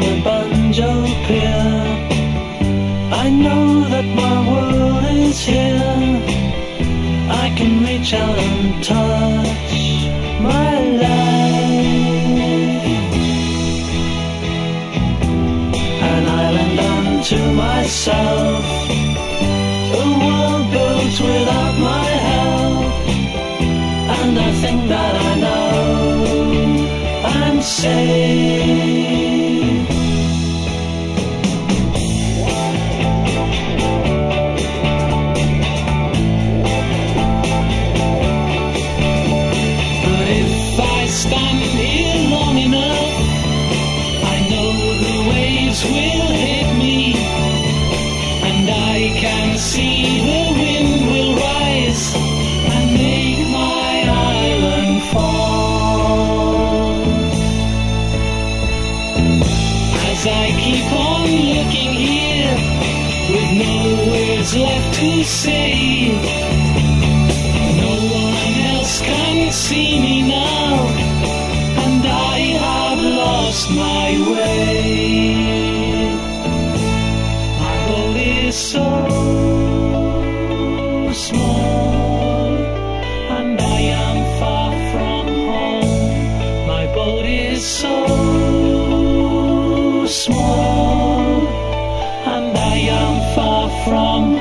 the Banjo Pier I know that my world is here. I can reach out and touch my life. An island unto myself. A world built without my help. And I think that I know I'm safe. I here long enough, I know the waves will hit me, and I can see the wind will rise and make my island fall. As I keep on looking here, with no words left to say, is my way. My boat is so small, and I am far from home. My boat is so small, and I am far from home.